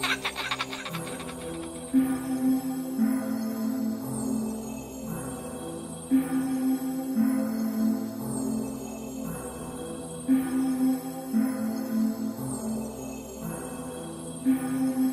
Thank mm -hmm. you.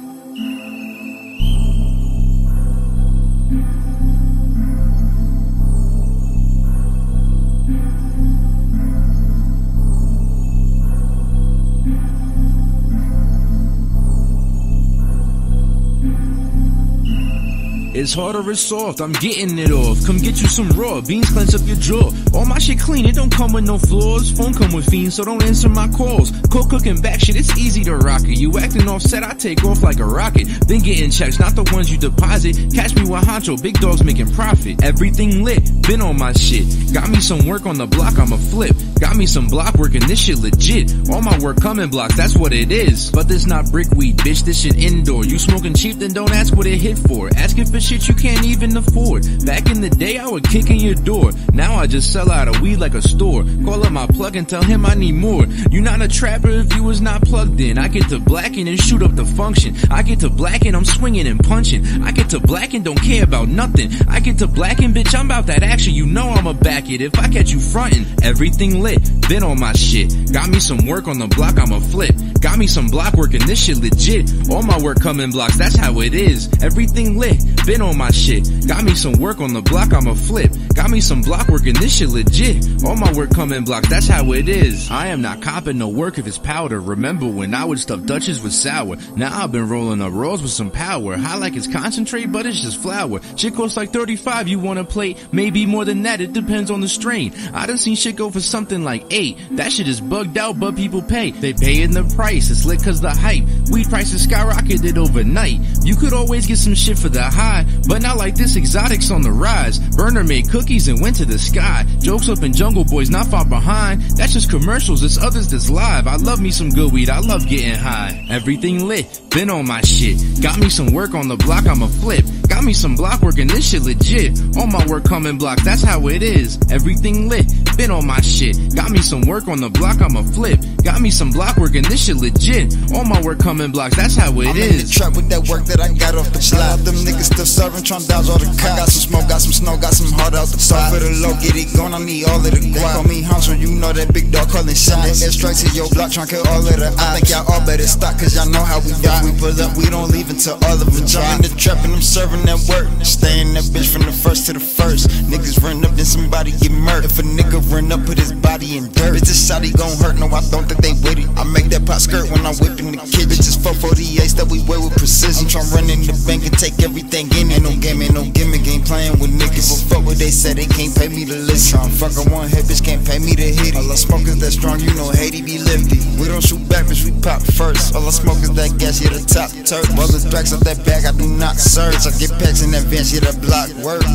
It's hard or it's soft, I'm getting it off. Come get you some raw, beans cleanse up your jaw. All my shit clean, it don't come with no flaws. Phone come with fiends, so don't answer my calls. Cook, cooking back shit, it's easy to rock it. You acting offset, I take off like a rocket. Then getting checks, not the ones you deposit. Catch me with Honcho, big dogs making profit. Everything lit, been on my shit. Got me some work on the block, I'ma flip. Got me some block work and this shit legit. All my work coming blocks, that's what it is. But this not brick weed, bitch, this shit indoor. You smoking cheap, then don't ask what it hit for. Ask Asking for shit you can't even afford. Back in the day, I would kick in your door. Now I just sell out of weed like a store. Call up my plug and tell him I need more. You not a trapper if you was not plugged in. I get to blacken and shoot up the function. I get to blacken, I'm swinging and punching. I get to blacken, don't care about nothing. I get to blacken, bitch, I'm about that action. You know I'ma back it if I catch you frontin'. Everything lit, been on my shit. Got me some work on the block, I'ma flip. Got me some block work and this shit legit. All my work come in blocks, that's how it is. Everything lit, been on my shit. Got me some work on the block, I'ma flip. Got me some block work and this shit legit. All my work come in blocks, that's how it is. I am not copping no work if it's powder. Remember when I would stuff Dutches with sour. Now I've been rolling up rolls with some power. High like it's concentrate, but it's just flour. Shit costs like 35, you want a plate? Maybe more than that, it depends on the strain. I done seen shit go for something like 8. That shit is bugged out, but people pay. They pay in the price, it's lit cause the hype. Weed prices skyrocketed overnight. You could always get some shit for the high, but not like this exotics on the rise. Berner made cookies and went to the sky. Jokes up in Jungle Boys not far behind. That's just commercials, it's others that's live. I love me some good weed, I love getting high. Everything lit, been on my shit. Got me some work on the block, I'ma flip. Got me some block work and this shit legit. All my work coming block. that's how it is. Everything lit, been on my shit. Got me some work on the block, I'ma flip. Got me some block work and this shit legit. All my work coming blocks, that's how it I'm is. in the trap with that work that I got off the slide. Them niggas still serving, tryna dodge all the cops. Got some smoke, got some snow, got some hard out the pot. for the low, get it going, I need all of the guap. Call me Hunter, you know that big dog calling shots. Airstrikes to your block, tryna kill all of the ops. I think y'all all better stop, cause y'all know how we rock. We pull up, we don't leave until all of them drop. I'm in the trap and I'm serving that work. Stay in that bitch from the first to the first. Niggas run up, then somebody get murdered. If a nigga run up, put his body in dirt. Bitch, this shotty gon' hurt, no, I don't think they with it. I make that pot skirt when I'm whipping the kid. Bitches 448s that we wear with precision. I'm run in the bank and take everything in it. No game, ain't no gimmick, ain't playing with niggas. But fuck what they said, they can't pay me to listen. Tryna fuck on one head, bitch, can't pay me to hit it. All I smoke is that strong, you know Haiti be lifted. We don't shoot back, bitch, we pop first. All I smoke is that gas, yeah, the top turf. Rollers packs up that bag, I do not search. I get packs in advance, yeah, the block work.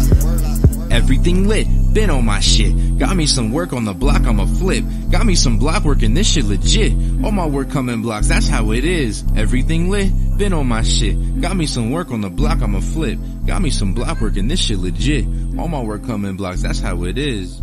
Everything lit, been on my shit. Got me some work on the block, I'ma flip. Got me some block work and this shit legit. All my work coming blocks, that's how it is. Everything lit, been on my shit. Got me some work on the block, I'ma flip. Got me some block work and this shit legit. All my work coming blocks, that's how it is.